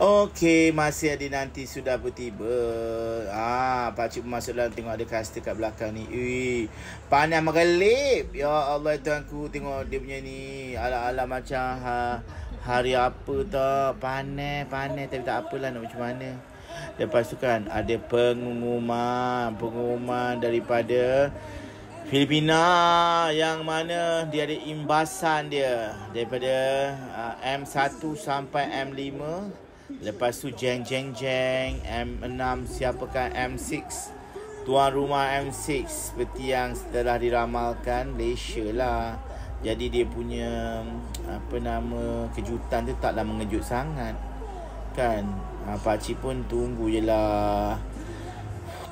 Okey, masih ada nanti sudah bertiba. Ah, pakcik masuk dalam tengok ada kaster kat belakang ni. Ui, panas mengelip. Ya Allah tuanku tengok dia punya ni ala-ala macam ha, hari apa tak panas, panas tapi tak apalah nak macam mana. Lepas tu kan ada pengumuman, pengumuman daripada Filipina yang mana dia ada imbasan dia daripada uh, M1 sampai M5 Lepas tu jeng jeng jeng M6 siapakah M6 Tuan rumah M6 Seperti yang telah diramalkan Malaysia lah. Jadi dia punya Apa nama Kejutan tu taklah mengejut sangat. Kan? Ha, Pakcik pun tunggu je lah.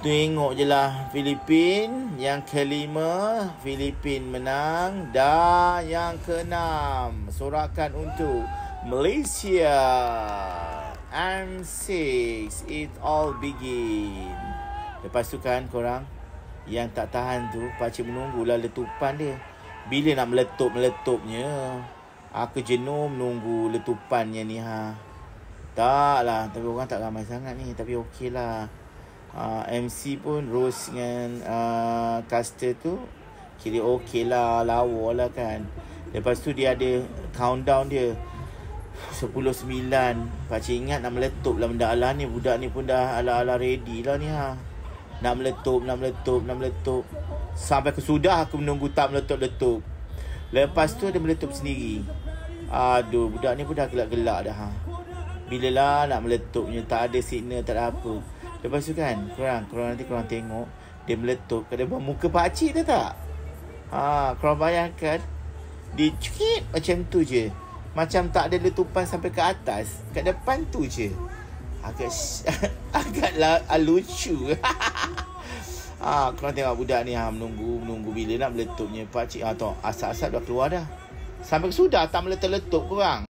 Tengok je lah Filipin Yang kelima. Filipin menang. Dan yang keenam Sorakan untuk Malaysia and six it all begin. Lepas tu kan korang yang tak tahan tu pakcik menunggulah letupan dia. Bila nak meletup-meletupnya aku jenuh menunggu letupannya ni ha. Tak lah tapi orang tak ramai sangat ni tapi okey lah. Uh, MC pun Rose dengan uh, caster tu kira okey lah lawa lah kan. Lepas tu dia ada countdown dia Sepuluh sembilan. Pakcik ingat nak meletup lah benda Allah ni. Budak ni pun dah ala-ala ready lah ni ha. Nak meletup, nak meletup, nak meletup. Sampai ke sudah aku menunggu tak meletup-letup. Lepas tu dia meletup sendiri. Aduh budak ni pun dah gelak-gelak dah ha. Bila lah nak meletupnya Tak ada signal, tak ada apa. Lepas tu kan Korang, korang nanti korang tengok Dia meletup kat depan muka pakcik tu tak? Ha, korang bayangkan Dia cukit macam tu je macam tak ada letupan sampai ke atas. Kat depan tu je. Agak agaklah lucu. Ah kau tengok budak ni ha menunggu menunggu bila nak meletupnya. Pak cik ah asap-asap dah keluar dah. Sampai sudah tak meletup-letup korang